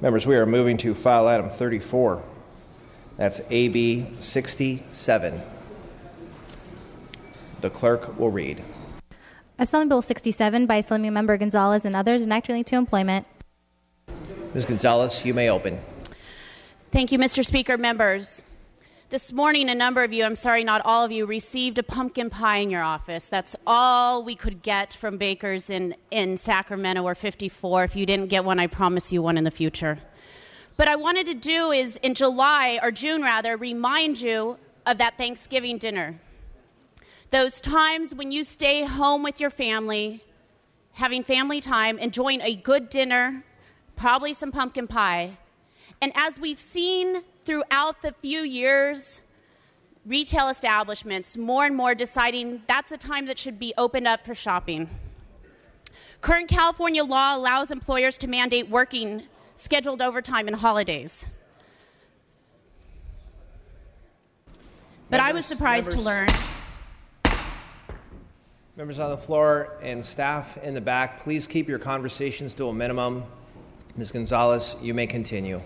Members, we are moving to file item 34. That's AB 67. The clerk will read. Assembly Bill 67 by Assembly Member Gonzalez and others, an act relating to employment. Ms. Gonzalez, you may open. Thank you, Mr. Speaker. Members, this morning, a number of you, I'm sorry, not all of you, received a pumpkin pie in your office. That's all we could get from bakers in, in Sacramento or 54. If you didn't get one, I promise you one in the future. But I wanted to do is in July, or June rather, remind you of that Thanksgiving dinner. Those times when you stay home with your family, having family time, enjoying a good dinner, probably some pumpkin pie. And as we've seen throughout the few years, retail establishments more and more deciding that's a time that should be opened up for shopping. Current California law allows employers to mandate working scheduled overtime and holidays. But I was Members, surprised to learn. Members on the floor and staff in the back, please keep your conversations to a minimum. Ms. Gonzalez, you may continue.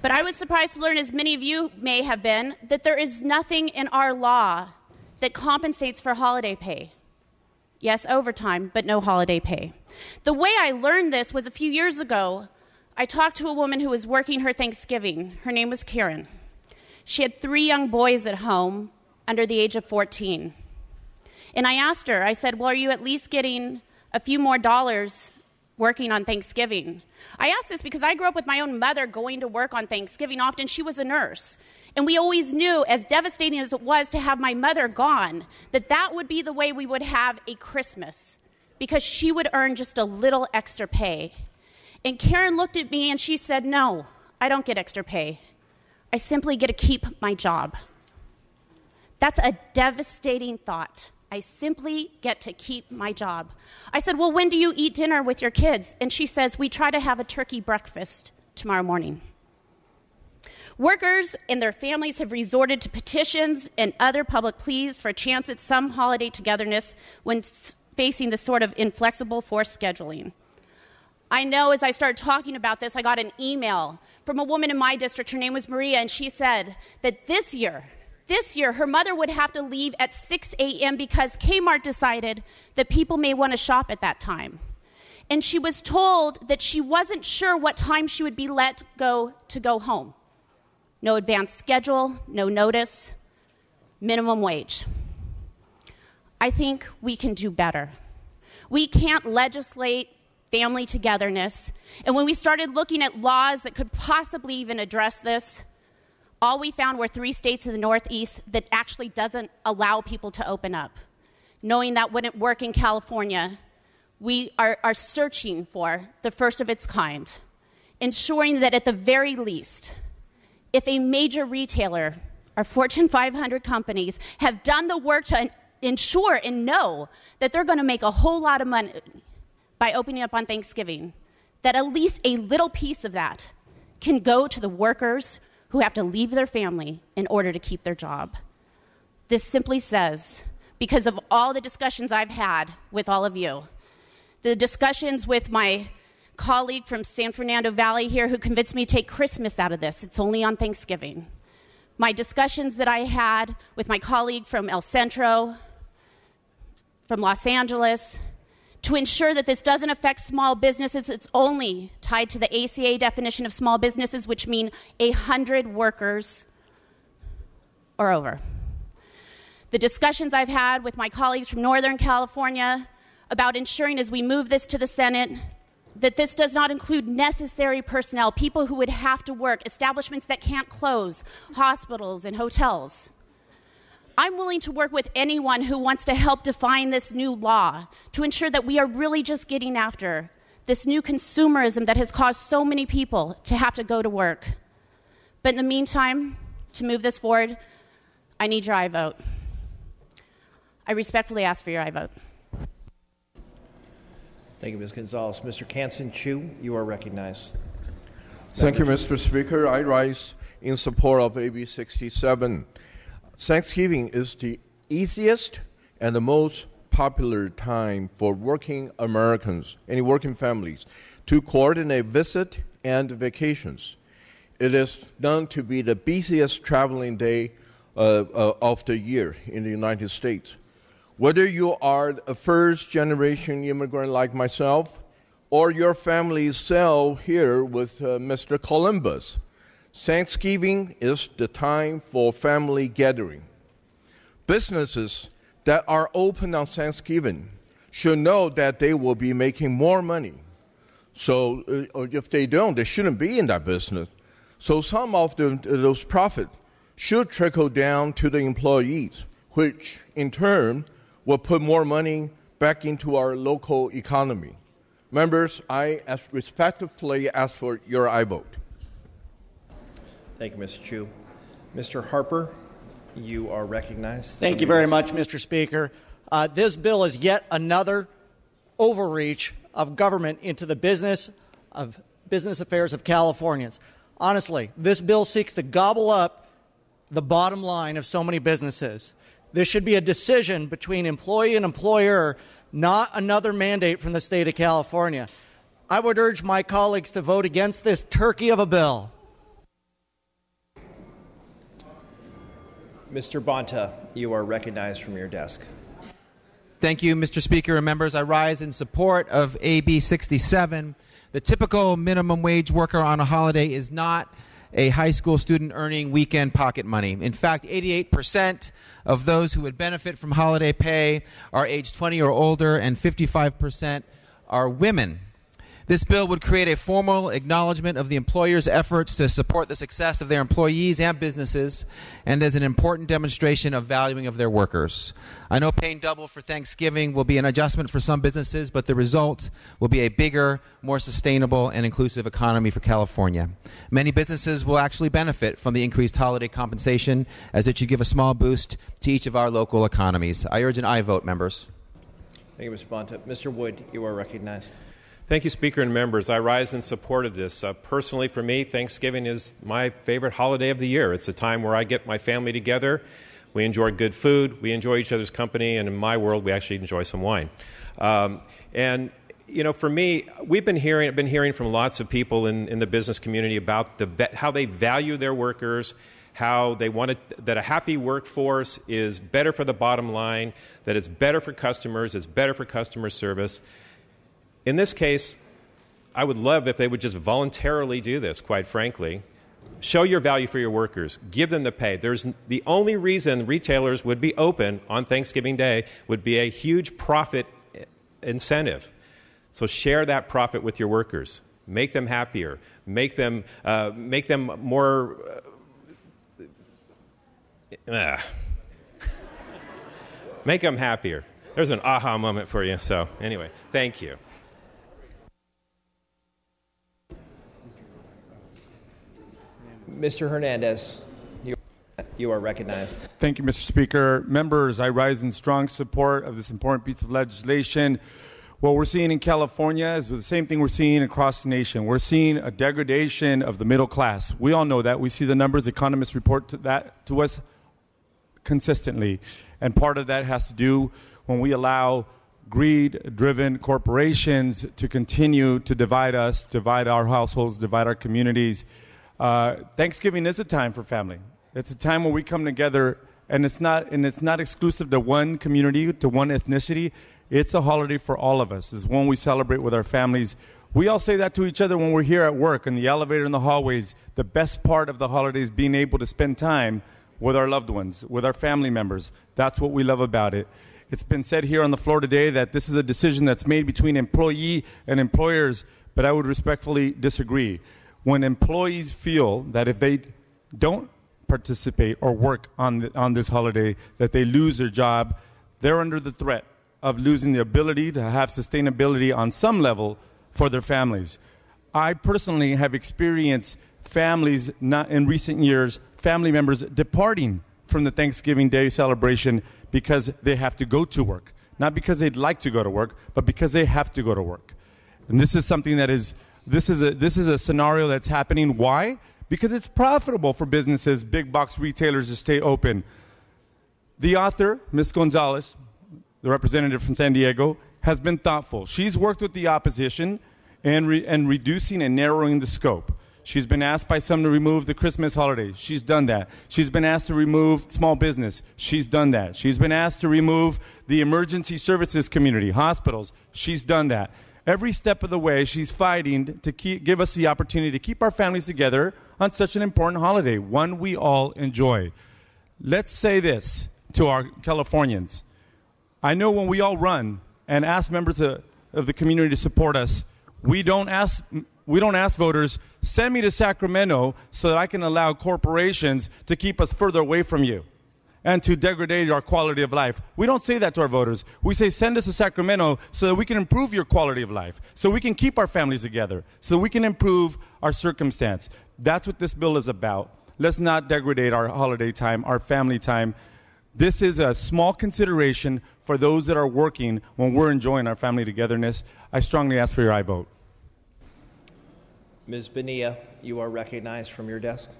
But I was surprised to learn, as many of you may have been, that there is nothing in our law that compensates for holiday pay. Yes, overtime, but no holiday pay. The way I learned this was a few years ago. I talked to a woman who was working her Thanksgiving. Her name was Karen. She had three young boys at home under the age of 14. And I asked her, I said, Well, are you at least getting a few more dollars working on Thanksgiving? I ask this because I grew up with my own mother going to work on Thanksgiving. Often she was a nurse. And we always knew, as devastating as it was to have my mother gone, that that would be the way we would have a Christmas because she would earn just a little extra pay. And Karen looked at me and she said, No, I don't get extra pay. I simply get to keep my job. That's a devastating thought. I simply get to keep my job. I said, Well, when do you eat dinner with your kids? And she says, We try to have a turkey breakfast tomorrow morning. Workers and their families have resorted to petitions and other public pleas for a chance at some holiday togetherness when facing this sort of inflexible forced scheduling. I know as I started talking about this, I got an email from a woman in my district. Her name was Maria, and she said that this year, this year, her mother would have to leave at 6 a.m. because Kmart decided that people may want to shop at that time. And she was told that she wasn't sure what time she would be let go to go home. No advance schedule, no notice, minimum wage. I think we can do better. We can't legislate family togetherness. And when we started looking at laws that could possibly even address this, all we found were three states in the Northeast that actually doesn't allow people to open up. Knowing that wouldn't work in California, we are, are searching for the first of its kind, ensuring that at the very least, if a major retailer or Fortune 500 companies have done the work to ensure and know that they're going to make a whole lot of money by opening up on Thanksgiving, that at least a little piece of that can go to the workers who have to leave their family in order to keep their job. This simply says, because of all the discussions I've had with all of you, the discussions with my colleague from San Fernando Valley here who convinced me to take Christmas out of this. It's only on Thanksgiving. My discussions that I had with my colleague from El Centro, from Los Angeles, to ensure that this doesn't affect small businesses, it's only tied to the ACA definition of small businesses, which mean 100 workers or over. The discussions I've had with my colleagues from Northern California about ensuring as we move this to the Senate that this does not include necessary personnel, people who would have to work, establishments that can't close, hospitals and hotels. I'm willing to work with anyone who wants to help define this new law to ensure that we are really just getting after this new consumerism that has caused so many people to have to go to work. But in the meantime, to move this forward, I need your aye vote. I respectfully ask for your aye vote. Thank you, Ms. Gonzalez. Mr. Kansen Chu, you are recognized. Thank you, Mr. Speaker. I rise in support of AB 67. Thanksgiving is the easiest and the most popular time for working Americans, any working families, to coordinate visit and vacations. It is known to be the busiest traveling day uh, uh, of the year in the United States. Whether you are a first generation immigrant like myself, or your family sail here with uh, Mr. Columbus, Thanksgiving is the time for family gathering. Businesses that are open on Thanksgiving should know that they will be making more money. So uh, if they don't, they shouldn't be in that business. So some of the, those profits should trickle down to the employees, which in turn will put more money back into our local economy. Members, I as respectfully ask for your aye vote. Thank you, Mr. Chu. Mr. Harper, you are recognized. Thank you very much, Mr. Speaker. Uh, this bill is yet another overreach of government into the business of business affairs of Californians. Honestly, this bill seeks to gobble up the bottom line of so many businesses. This should be a decision between employee and employer, not another mandate from the state of California. I would urge my colleagues to vote against this turkey of a bill. Mr. Bonta, you are recognized from your desk. Thank you, Mr. Speaker and members. I rise in support of AB 67. The typical minimum wage worker on a holiday is not a high school student earning weekend pocket money. In fact, 88% of those who would benefit from holiday pay are age 20 or older, and 55% are women. This bill would create a formal acknowledgement of the employer's efforts to support the success of their employees and businesses, and as an important demonstration of valuing of their workers. I know paying double for Thanksgiving will be an adjustment for some businesses, but the result will be a bigger, more sustainable, and inclusive economy for California. Many businesses will actually benefit from the increased holiday compensation, as it should give a small boost to each of our local economies. I urge an aye vote, members. Thank you, Mr. Bonta. Mr. Wood, you are recognized. Thank you, Speaker and members. I rise in support of this. Uh, personally, for me, Thanksgiving is my favorite holiday of the year. It's a time where I get my family together. We enjoy good food, we enjoy each other's company, and in my world, we actually enjoy some wine. Um, and you know, for me, we've been hearing, been hearing from lots of people in, in the business community about the, how they value their workers, how they want it, that a happy workforce is better for the bottom line, that it's better for customers, it's better for customer service. In this case, I would love if they would just voluntarily do this, quite frankly. Show your value for your workers. Give them the pay. There's the only reason retailers would be open on Thanksgiving Day would be a huge profit incentive. So share that profit with your workers. Make them happier. Make them, uh, make them more. Uh, uh. make them happier. There's an aha moment for you. So, anyway, thank you. Mr. Hernandez, you, you are recognized. Thank you, Mr. Speaker. Members, I rise in strong support of this important piece of legislation. What we're seeing in California is the same thing we're seeing across the nation. We're seeing a degradation of the middle class. We all know that. We see the numbers. Economists report to that to us consistently. And part of that has to do when we allow greed driven corporations to continue to divide us, divide our households, divide our communities. Uh, Thanksgiving is a time for family. It's a time where we come together, and it's not and it's not exclusive to one community, to one ethnicity. It's a holiday for all of us. It's one we celebrate with our families. We all say that to each other when we're here at work, in the elevator, in the hallways. The best part of the holiday is being able to spend time with our loved ones, with our family members. That's what we love about it. It's been said here on the floor today that this is a decision that's made between employee and employers, but I would respectfully disagree when employees feel that if they don't participate or work on, the, on this holiday, that they lose their job, they're under the threat of losing the ability to have sustainability on some level for their families. I personally have experienced families not in recent years, family members departing from the Thanksgiving Day celebration because they have to go to work. Not because they'd like to go to work, but because they have to go to work. And this is something that is this is a, this is a scenario that's happening. Why? Because it's profitable for businesses, big box retailers to stay open. The author, Ms. Gonzalez, the representative from San Diego, has been thoughtful. She's worked with the opposition and, re- and reducing and narrowing the scope. She's been asked by some to remove the Christmas holiday. She's done that. She's been asked to remove small business. She's done that. She's been asked to remove the emergency services community, hospitals. She's done that. Every step of the way, she's fighting to keep, give us the opportunity to keep our families together on such an important holiday, one we all enjoy. Let's say this to our Californians. I know when we all run and ask members of, of the community to support us, we don't ask we don't ask voters, send me to Sacramento so that I can allow corporations to keep us further away from you and to degrade our quality of life. We don't say that to our voters. We say, send us to Sacramento so that we can improve your quality of life, so we can keep our families together, so we can improve our circumstance. That's what this bill is about. Let's not degrade our holiday time, our family time. This is a small consideration for those that are working when we're enjoying our family togetherness. I strongly ask for your aye vote. Ms. Benia, you are recognized from your desk.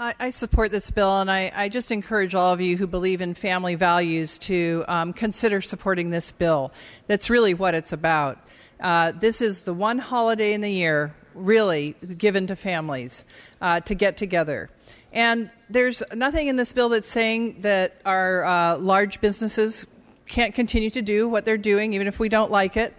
I, I support this bill, and I, I, just encourage all of you who believe in family values to um, consider supporting this bill. That's really what it's about. Uh, this is the one holiday in the year, really, given to families uh, to get together. And there's nothing in this bill that's saying that our uh, large businesses can't continue to do what they're doing, even if we don't like it.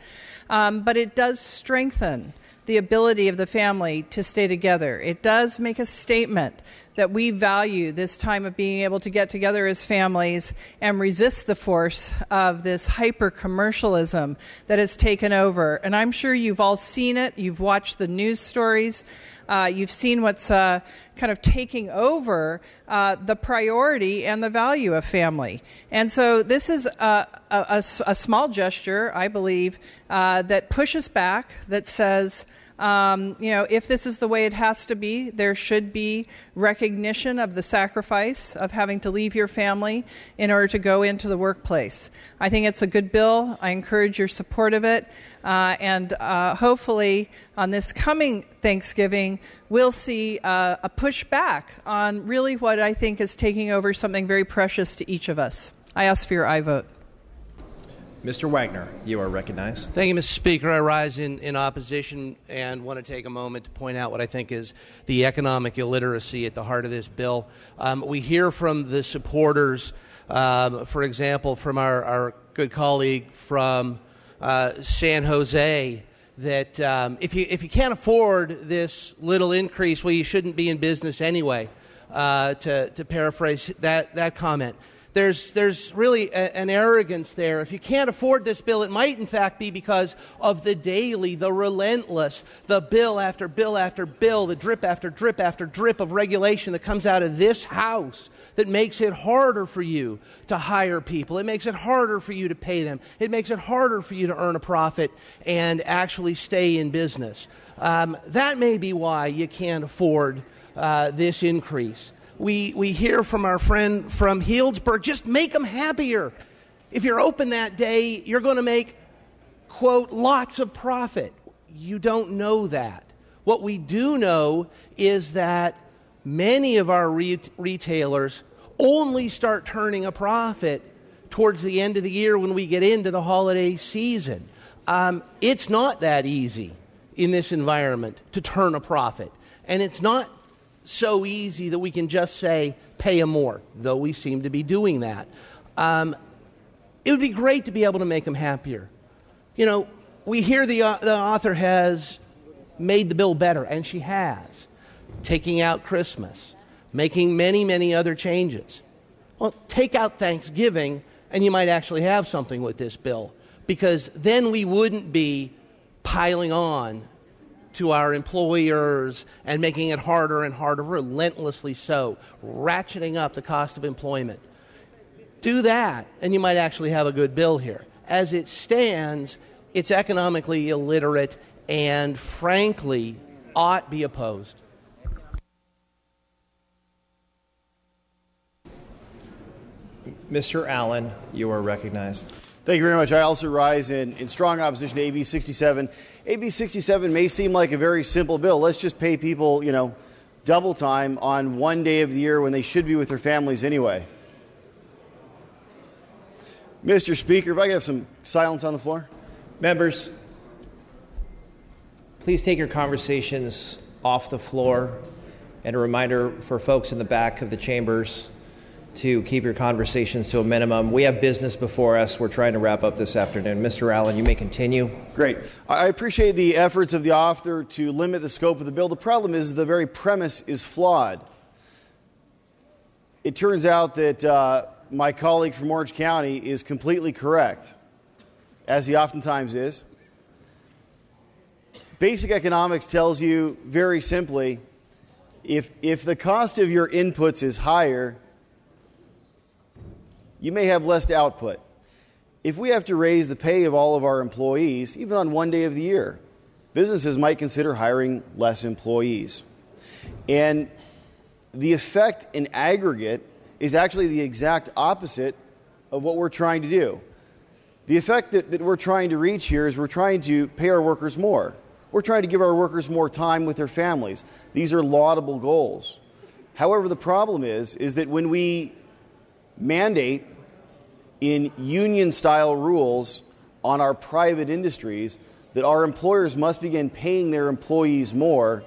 Um, but it does strengthen the ability of the family to stay together. It does make a statement that we value this time of being able to get together as families and resist the force of this hyper commercialism that has taken over. And I'm sure you've all seen it, you've watched the news stories. Uh, you've seen what's uh, kind of taking over uh, the priority and the value of family. And so this is a, a, a small gesture, I believe, uh, that pushes back, that says, um, you know, if this is the way it has to be, there should be recognition of the sacrifice of having to leave your family in order to go into the workplace. I think it's a good bill. I encourage your support of it. Uh, and uh, hopefully, on this coming Thanksgiving, we'll see uh, a pushback on really what I think is taking over something very precious to each of us. I ask for your aye vote. Mr. Wagner, you are recognized. Thank you, Mr. Speaker. I rise in, in opposition and want to take a moment to point out what I think is the economic illiteracy at the heart of this bill. Um, we hear from the supporters, um, for example, from our, our good colleague from uh, San Jose, that um, if, you, if you can't afford this little increase, well, you shouldn't be in business anyway, uh, to, to paraphrase that, that comment there's, there's really a, an arrogance there. If you can't afford this bill, it might in fact be because of the daily, the relentless, the bill after bill after bill, the drip after drip after drip of regulation that comes out of this house that makes it harder for you to hire people. It makes it harder for you to pay them. It makes it harder for you to earn a profit and actually stay in business. Um, that may be why you can't afford uh, this increase we, we hear from our friend from Healdsburg just make them happier. If you're open that day, you're going to make, quote, lots of profit. You don't know that. What we do know is that many of our re- retailers only start turning a profit towards the end of the year when we get into the holiday season. Um, it's not that easy in this environment to turn a profit. And it's not so easy that we can just say, pay them more, though we seem to be doing that. Um, it would be great to be able to make them happier. You know, we hear the, uh, the author has made the bill better, and she has, taking out Christmas, making many, many other changes. Well, take out Thanksgiving, and you might actually have something with this bill, because then we wouldn't be piling on to our employers and making it harder and harder, relentlessly so, ratcheting up the cost of employment. Do that, and you might actually have a good bill here. As it stands, it's economically illiterate and, frankly, ought be opposed. Mr. Allen, you are recognized. Thank you very much. I also rise in, in strong opposition to AB 67. AB 67 may seem like a very simple bill. Let's just pay people, you know, double time on one day of the year when they should be with their families anyway. Mr. Speaker, if I could have some silence on the floor. Members, please take your conversations off the floor. And a reminder for folks in the back of the chambers to keep your conversations to a minimum. We have business before us. We're trying to wrap up this afternoon. Mr. Allen, you may continue. Great. I appreciate the efforts of the author to limit the scope of the bill. The problem is the very premise is flawed. It turns out that uh, my colleague from Orange County is completely correct, as he oftentimes is. Basic economics tells you very simply if, if the cost of your inputs is higher, you may have less output. If we have to raise the pay of all of our employees, even on one day of the year, businesses might consider hiring less employees. And the effect in aggregate is actually the exact opposite of what we're trying to do. The effect that, that we're trying to reach here is we're trying to pay our workers more. We're trying to give our workers more time with their families. These are laudable goals. However, the problem is, is that when we mandate in union style rules on our private industries that our employers must begin paying their employees more,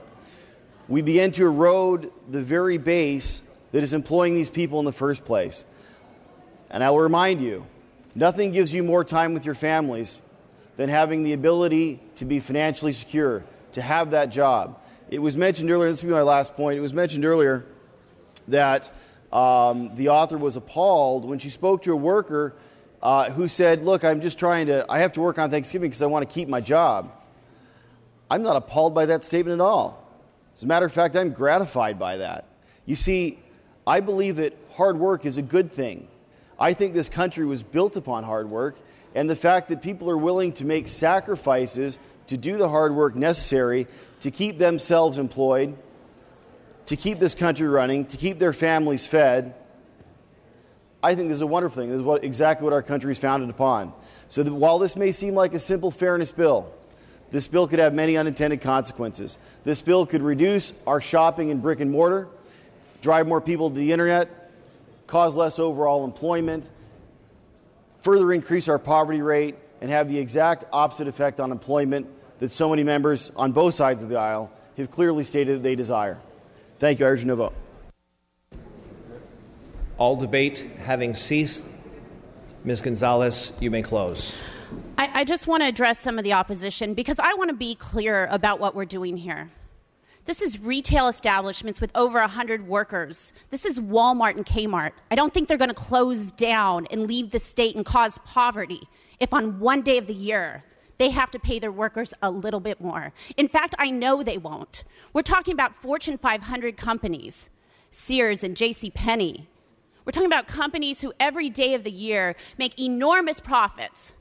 we begin to erode the very base that is employing these people in the first place. And I will remind you nothing gives you more time with your families than having the ability to be financially secure, to have that job. It was mentioned earlier, this will be my last point. It was mentioned earlier that um, the author was appalled when she spoke to a worker uh, who said, Look, I'm just trying to, I have to work on Thanksgiving because I want to keep my job. I'm not appalled by that statement at all. As a matter of fact, I'm gratified by that. You see, I believe that hard work is a good thing. I think this country was built upon hard work, and the fact that people are willing to make sacrifices to do the hard work necessary to keep themselves employed, to keep this country running, to keep their families fed, I think this is a wonderful thing. This is what, exactly what our country is founded upon. So while this may seem like a simple fairness bill, this bill could have many unintended consequences. This bill could reduce our shopping in brick and mortar, drive more people to the internet, cause less overall employment, further increase our poverty rate, and have the exact opposite effect on employment that so many members on both sides of the aisle have clearly stated that they desire. Thank you. I urge no vote. All debate having ceased, Ms. Gonzalez, you may close. I, I just want to address some of the opposition because I want to be clear about what we're doing here. This is retail establishments with over 100 workers. This is Walmart and Kmart. I don't think they're going to close down and leave the state and cause poverty if on one day of the year they have to pay their workers a little bit more. In fact, I know they won't. We're talking about Fortune 500 companies, Sears and J.C. Penney. We're talking about companies who every day of the year make enormous profits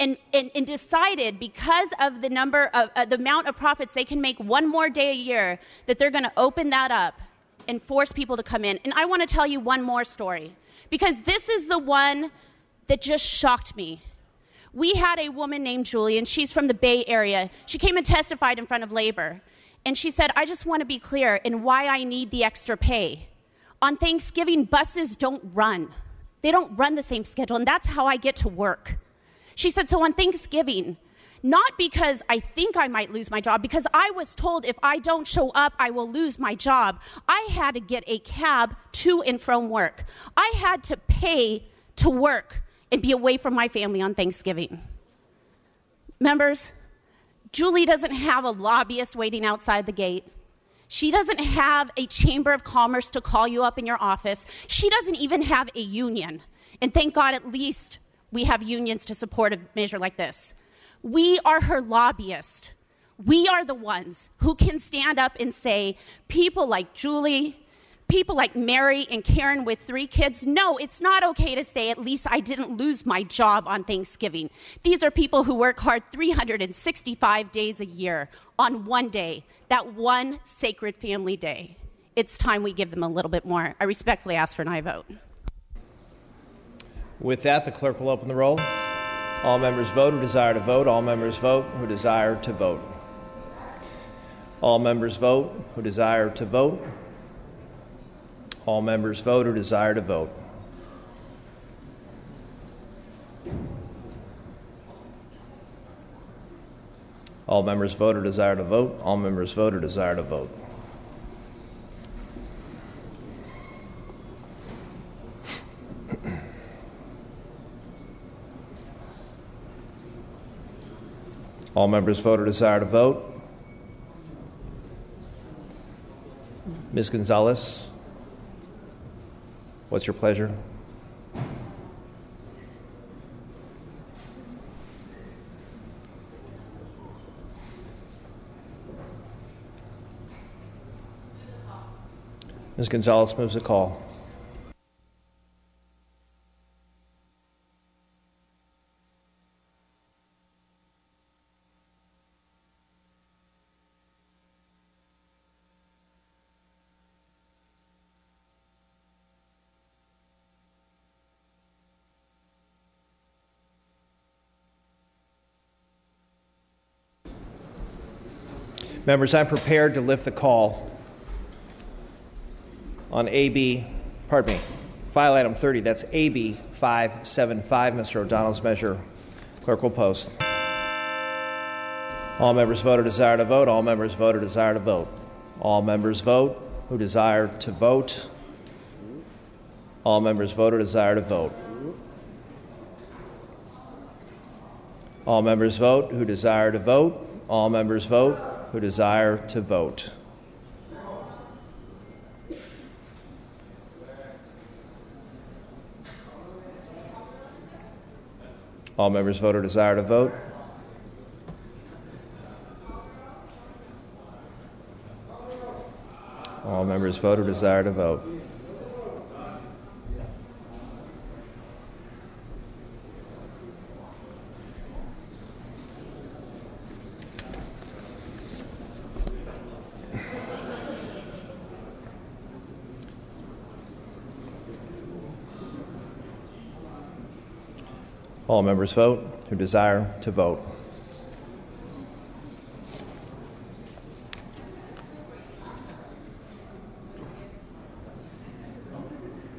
and, and, and, decided because of the number of uh, the amount of profits they can make one more day a year that they're going to open that up and force people to come in. And I want to tell you one more story because this is the one that just shocked me. We had a woman named Julie, and she's from the Bay Area. She came and testified in front of labor. And she said, I just want to be clear in why I need the extra pay. On Thanksgiving, buses don't run, they don't run the same schedule, and that's how I get to work. She said, So on Thanksgiving, not because I think I might lose my job, because I was told if I don't show up, I will lose my job. I had to get a cab to and from work. I had to pay to work and be away from my family on Thanksgiving. Members, Julie doesn't have a lobbyist waiting outside the gate. She doesn't have a chamber of commerce to call you up in your office. She doesn't even have a union. And thank God, at least we have unions to support a measure like this. We are her lobbyist. We are the ones who can stand up and say, people like Julie, people like Mary and Karen with three kids, no, it's not okay to say, at least I didn't lose my job on Thanksgiving. These are people who work hard 365 days a year on one day, that one sacred family day. It's time we give them a little bit more. I respectfully ask for an aye vote. With that, the clerk will open the roll. All members vote who desire to vote. All members vote who desire to vote. All members vote who desire to vote. All members vote or desire to vote. All members vote or desire to vote. All members vote or desire to vote. All members vote or desire to vote. Ms. Gonzalez what's your pleasure? Ms. Gonzalez moves the call. Members, I'm prepared to lift the call on AB, pardon me, file item 30. That's AB 575, Mr. O'Donnell's measure. Clerk will post. All members vote or desire to vote. All members vote or desire to vote. All members vote who desire to vote. All members vote or desire to vote. All members vote who desire to vote. All members vote who desire to vote. All members vote or desire to vote. All members vote or desire to vote. All members vote who desire to vote.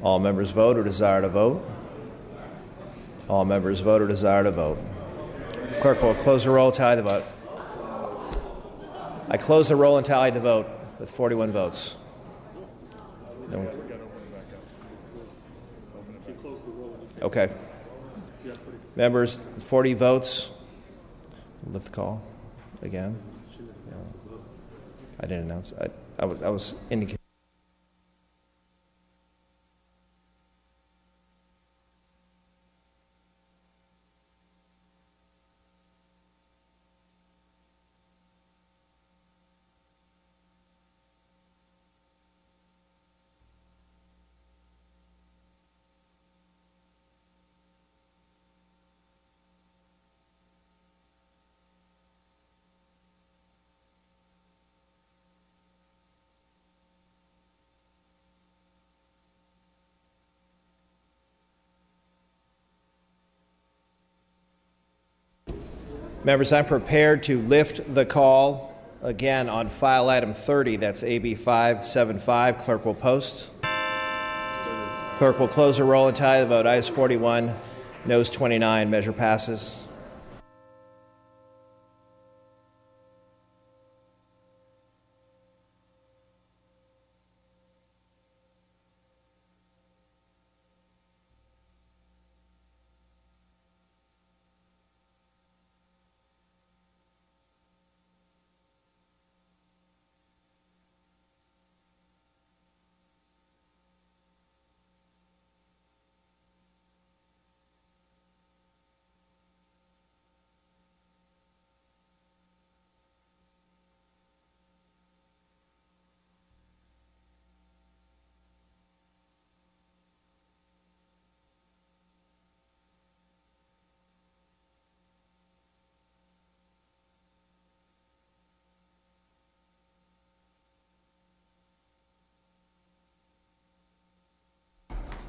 All members vote or desire to vote. All members vote or desire to vote. Clerk will close the roll, tally the vote. I close the roll and tally the vote with 41 votes. Okay. Members, 40 votes. Lift the call again. I didn't announce. I, I was, I was indicating. Members, I'm prepared to lift the call again on file item 30. That's AB 575. Clerk will post. Clerk will close the roll and tie the vote. Ayes 41, noes 29. Measure passes.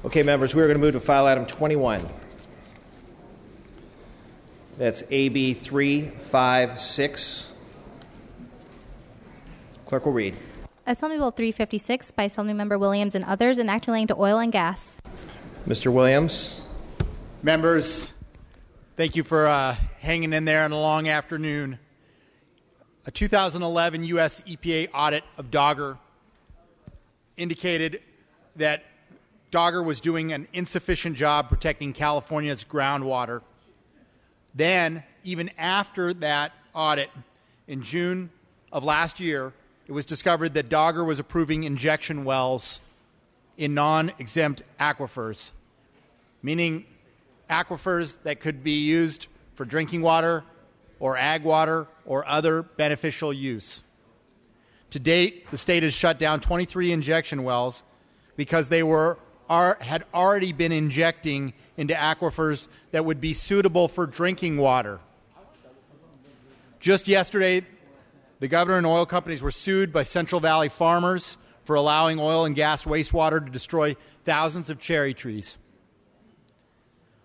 Okay, members, we are going to move to file item 21. That's AB 356. Clerk will read. Assembly Bill 356 by Assemblymember Williams and others enacting relating to oil and gas. Mr. Williams. Members, thank you for uh, hanging in there on a long afternoon. A 2011 U.S. EPA audit of DOGGR indicated that DOGGR was doing an insufficient job protecting California's groundwater. Then, even after that audit, in June of last year, it was discovered that DOGGR was approving injection wells in non exempt aquifers, meaning aquifers that could be used for drinking water or ag water or other beneficial use. To date, the state has shut down 23 injection wells because they were, are, had already been injecting into aquifers that would be suitable for drinking water. Just yesterday, the governor and oil companies were sued by Central Valley farmers for allowing oil and gas wastewater to destroy thousands of cherry trees.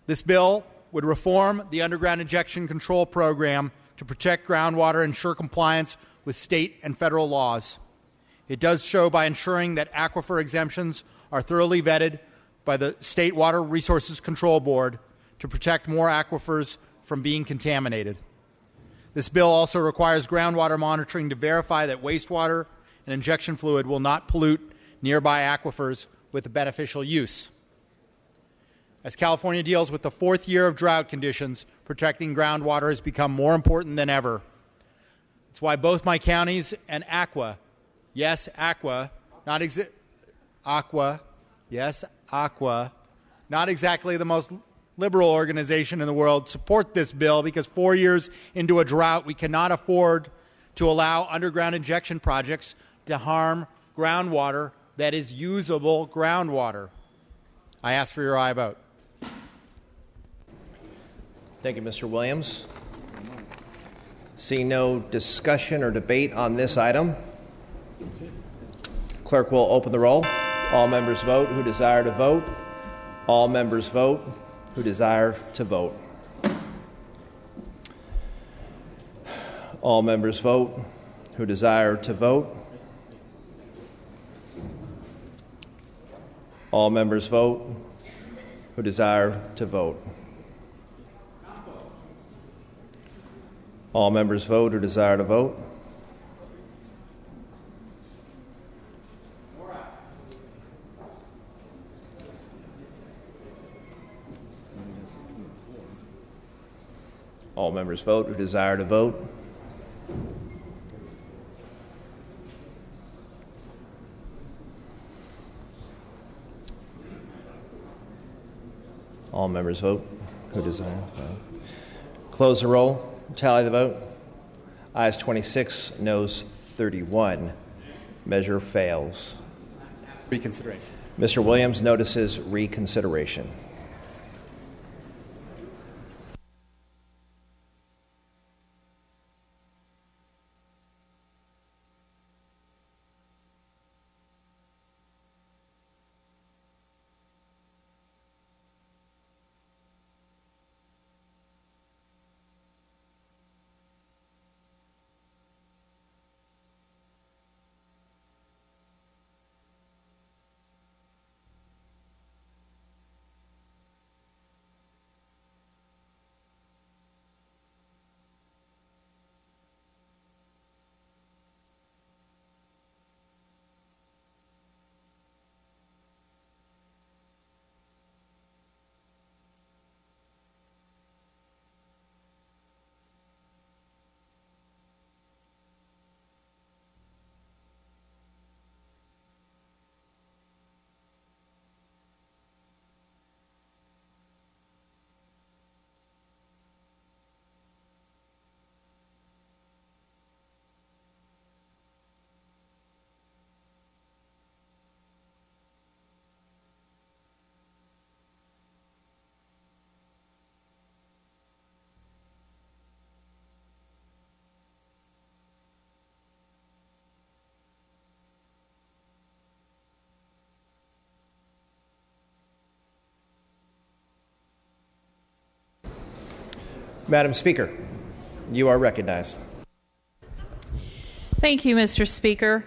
This bill would reform the underground injection control program to protect groundwater and ensure compliance with state and federal laws. It does so by ensuring that aquifer exemptions are thoroughly vetted by the State Water Resources Control Board to protect more aquifers from being contaminated. This bill also requires groundwater monitoring to verify that wastewater and injection fluid will not pollute nearby aquifers with a beneficial use. As California deals with the fourth year of drought conditions, protecting groundwater has become more important than ever. It's why both my counties and ACWA, yes, ACWA, not exi- ACWA, yes, ACWA, not exactly the most liberal organization in the world, support this bill because four years into a drought, we cannot afford to allow underground injection projects to harm groundwater that is usable groundwater. I ask for your aye vote. Thank you, Mr. Williams. Seeing no discussion or debate on this item, clerk will open the roll. All members vote who desire to vote. All members vote who desire to vote. All members vote who desire to vote. All members vote who desire to vote. All members vote who desire to vote. Members vote who desire to vote. All members vote who desire to vote. Close the roll. Tally the vote. Ayes 26, noes 31. Measure fails. Reconsideration. Mr. Williams notices reconsideration. Madam Speaker, you are recognized. Thank you, Mr. Speaker.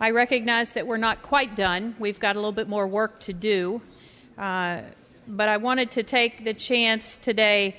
I recognize that we're not quite done. We've got a little bit more work to do. Uh, but I wanted to take the chance today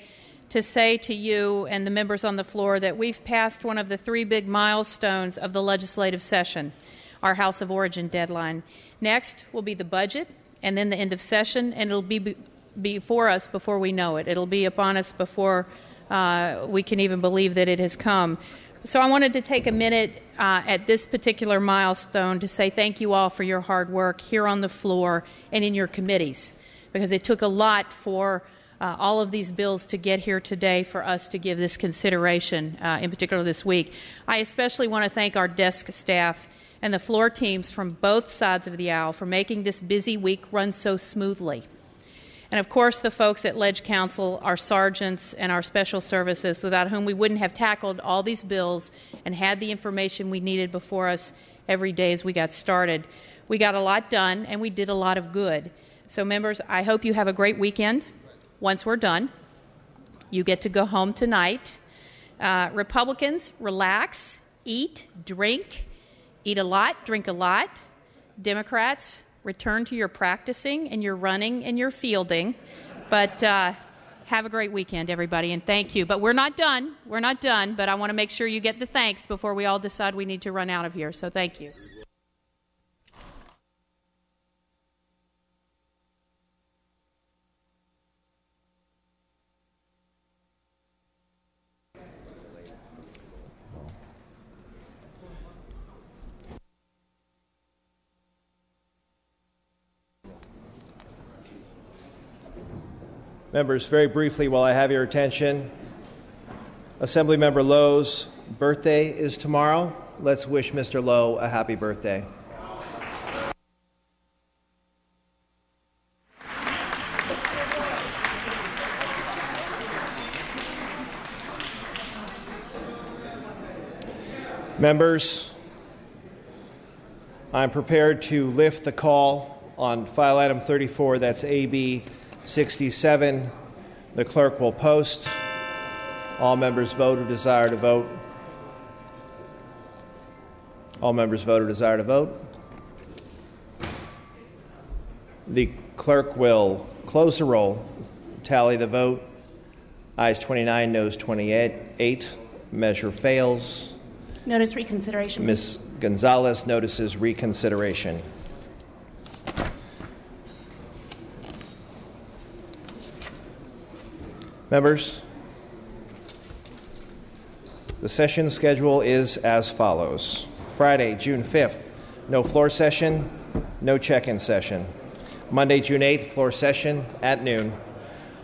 to say to you and the members on the floor that we've passed one of the three big milestones of the legislative session, our House of Origin deadline. Next will be the budget and then the end of session, and it'll be before us before we know it. It'll be upon us before uh, we can even believe that it has come. So I wanted to take a minute uh, at this particular milestone to say thank you all for your hard work here on the floor and in your committees, because it took a lot for uh, all of these bills to get here today for us to give this consideration, uh, in particular this week. I especially want to thank our desk staff and the floor teams from both sides of the aisle for making this busy week run so smoothly. And of course, the folks at Leg Counsel, our sergeants, and our special services, without whom we wouldn't have tackled all these bills and had the information we needed before us every day as we got started. We got a lot done and we did a lot of good. So, members, I hope you have a great weekend once we're done. You get to go home tonight. Uh, Republicans, relax, eat, drink, eat a lot, drink a lot. Democrats, return to your practicing and your running and your fielding. But uh, have a great weekend, everybody, and thank you. But we're not done. We're not done, but I want to make sure you get the thanks before we all decide we need to run out of here. So thank you. Members, very briefly, while I have your attention, Assemblymember Low's birthday is tomorrow. Let's wish Mr. Lowe a happy birthday. Members, I'm prepared to lift the call on file item 34, that's AB 67. The clerk will post. All members vote or desire to vote. All members vote or desire to vote. The clerk will close the roll, tally the vote. Ayes 29, noes 28. Eight. Measure fails. Notice reconsideration. Ms. Gonzalez notices reconsideration. Members, the session schedule is as follows Friday, June 5th, no floor session, no check in session. Monday, June 8th, floor session at noon.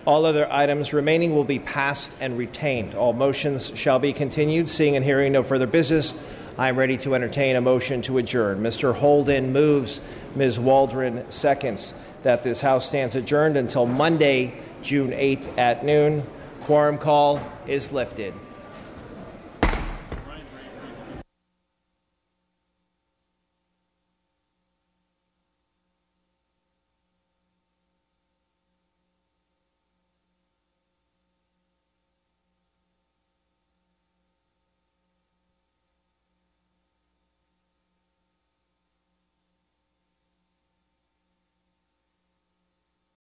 All other items remaining will be passed and retained. All motions shall be continued. Seeing and hearing no further business, I am ready to entertain a motion to adjourn. Mr. Holden moves, Ms. Waldron seconds that this House stands adjourned until Monday, June 8th at noon. Quorum call is lifted.